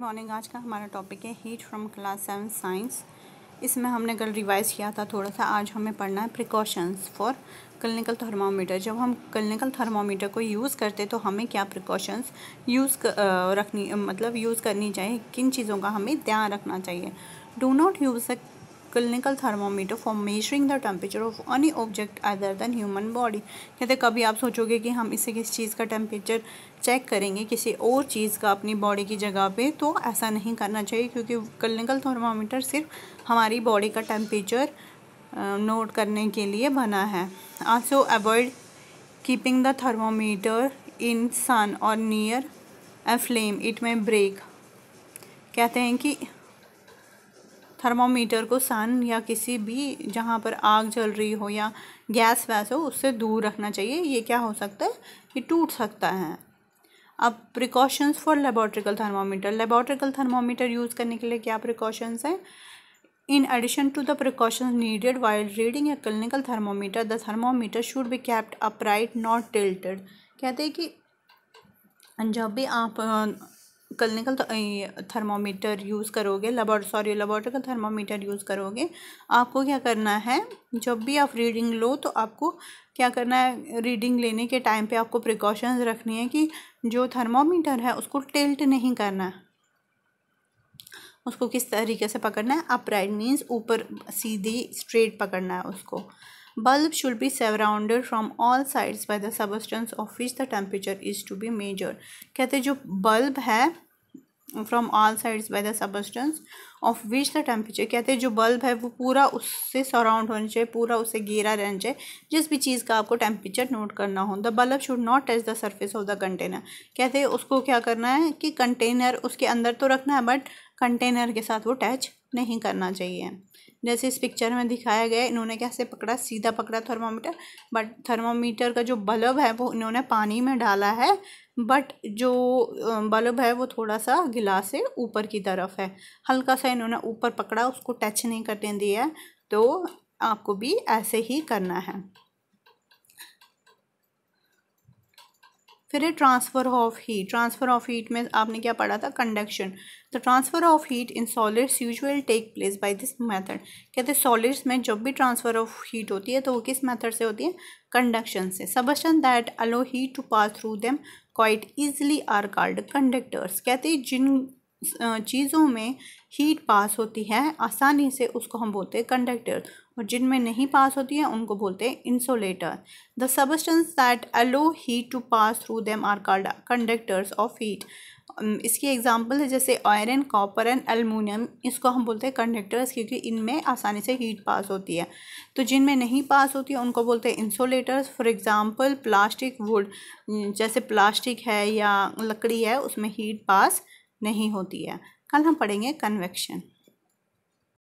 Morning आज का हमारा टॉपिक है heat from class seven science इसमें हमने कल रिवाइज किया था थोड़ा सा, आज हमें पढ़ना है प्रिकॉशंस फॉर क्लिनिकल थर्मामीटर जब हम क्लिनिकल थर्मामीटर को यूज़ करते तो हमें क्या प्रिकॉशंस यूज़ रखनी मतलब यूज़ करनी चाहिए, किन चीज़ों का हमें ध्यान रखना चाहिए? Do not use clinical thermometer for measuring the temperature of any object other than human body. कहते कभी आप सोचोगे कि हम इससे किस चीज़ का टेम्परेचर चेक करेंगे, किसी और चीज़ का अपनी बॉडी की जगह पे तो ऐसा नहीं करना चाहिए, क्योंकि क्लिनिकल थर्मामीटर सिर्फ़ हमारी बॉडी का टेम्परेचर नोट करने के लिए बना है। Also avoid keeping the thermometer in sun और near a flame it may break कहते हैं कि थर्मोमीटर को सन या किसी भी जहाँ पर आग जल रही हो या गैस वैस हो, उससे दूर रखना चाहिए। ये क्या हो सकता है? ये टूट सकता है। अब precautions for laboratorical thermometer laboratorical thermometer use करने के लिए क्या प्रिकॉशंस हैं? In addition to the precautions needed while reading a clinical thermometer the thermometer should be kept upright not tilted कहते हैं कि जब भी आप क्लिनिकल थर्मोमीटर यूज़ करोगे labour sorry laboratory thermometer use करोगे। आपको क्या करना है, जब भी आप रीडिंग लो तो आपको क्या करना है रीडिंग लेने के टाइम पे आपको प्रिकॉशंस रखनी है कि जो थर्मोमीटर है उसको टिल्ट नहीं करना है। उसको किस तरीके से पकड़ना है अपराइट मीन्स ऊपर सीधी स्ट्रेट पकड़ना है उसको। Bulb should be surrounded from all sides by the substance of which the temperature is to be measured. कहते जो bulb है from all sides by the substance of which the temperature कहते हैं, जो बल्ब है, वो पूरा उससे सराउंड होना चाहिए, पूरा उससे घेरा रहना चाहिए। जिस भी चीज़ का आपको टेम्परेचर नोट करना हो the bulb should not touch the surface of the container कहते हैं, उसको क्या करना है कि कंटेनर उसके अंदर तो रखना है बट कंटेनर के साथ वो टच नहीं करना चाहिए। जैसे इस पिक्चर में दिखाया गया, इन्होंने कैसे पकड़ा, सीधा पकड़ा थर्मोमीटर बट थर्मोमीटर का जो बल्ब है, वो इन्होंने पानी में डाला है बट जो बल्ब है, वो थोड़ा सा गिलास से ऊपर की तरफ़ है। हल्का सा इन्होंने ऊपर पकड़ा, उसको टच नहीं करने दिया तो आपको भी ऐसे ही करना है। फिर है transfer of heat transfer of heat में आपने क्या पढ़ा था? Conduction the transfer of heat in solids usual take place by this method कहते हैं सॉलिड्स में जब भी ट्रांसफ़र ऑफ़ हीट होती है तो वो किस मेथड से होती है? कंडक्शन से। Substance that allow heat to pass through them quite easily are called conductors कहते हैं जिन चीज़ों में हीट पास होती है, आसानी से उसको हम बोलते हैं कंडक्टर और जिनमें नहीं पास होती है, उनको बोलते हैं insulator the substance that allow heat to pass through them are called conductors of heat इसकी एग्जांपल है जैसे आयरन कॉपर एंड एलमिनियम इसको हम बोलते हैं कंडक्टर्स क्योंकि इनमें आसानी से हीट पास होती है। तो जिनमें नहीं पास होती है, उनको बोलते हैं insulators for example plastic wood जैसे प्लास्टिक है या लकड़ी है, उसमें हीट पास नहीं होती है। कल हम पढ़ेंगे कन्वेक्शन।